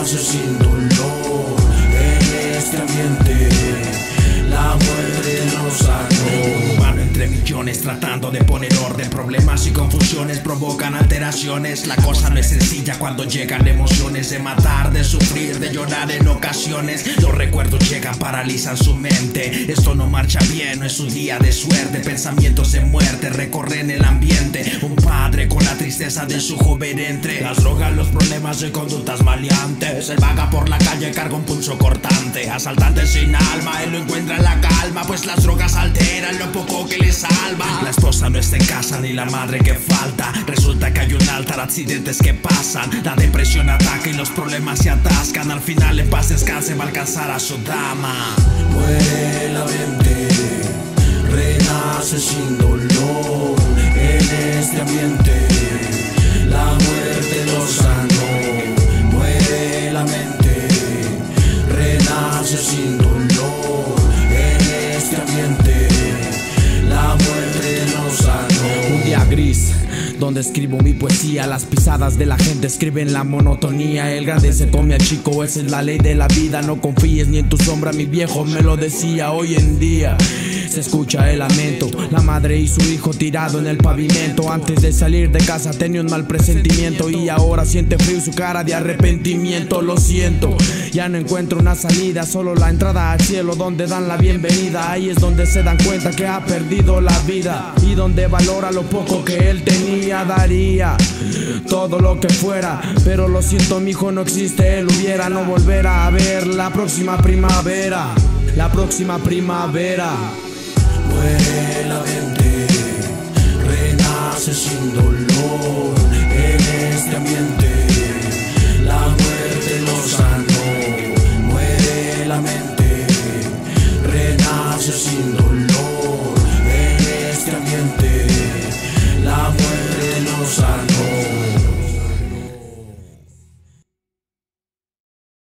marcharse sin dolor en este ambiente. La muerte nos sacó millones tratando de poner orden. Problemas y confusiones provocan alteraciones. La cosa no es sencilla cuando llegan emociones de matar, de sufrir, de llorar en ocasiones. Los recuerdos llegan, paralizan su mente. Esto no marcha bien, no es un día de suerte. Pensamientos de muerte recorren el ambiente tristeza de su joven entre las drogas, los problemas y conductas maleantes. Él vaga por la calle, carga un pulso cortante. Asaltante sin alma, él lo encuentra en la calma, pues las drogas alteran lo poco que le salva. La esposa no está en casa ni la madre que falta. Resulta que hay un altar, accidentes que pasan. La depresión ataca y los problemas se atascan. Al final, en paz descanse, va a alcanzar a su dama. Muere la mente, renace sin dolor sin dolor en este ambiente. La muerte sanó. Un día gris donde escribo mi poesía. Las pisadas de la gente escriben la monotonía. El grande se come al chico, esa es la ley de la vida. No confíes ni en tu sombra, mi viejo me lo decía hoy en día. Se escucha el lamento, la madre y su hijo tirado en el pavimento. Antes de salir de casa tenía un mal presentimiento y ahora siente frío su cara de arrepentimiento. Lo siento, ya no encuentro una salida, solo la entrada al cielo donde dan la bienvenida. Ahí es donde se dan cuenta que ha perdido la vida y donde valora lo poco que él tenía, daría todo lo que fuera. Pero lo siento, mi hijo no existe, él hubiera no volverá a ver la próxima primavera. La próxima primavera. Muere la mente, renace sin dolor en este ambiente. La